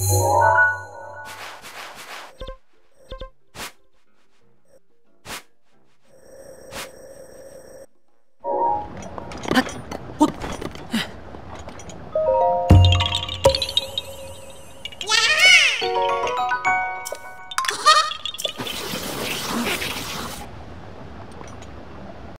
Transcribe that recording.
はっほっ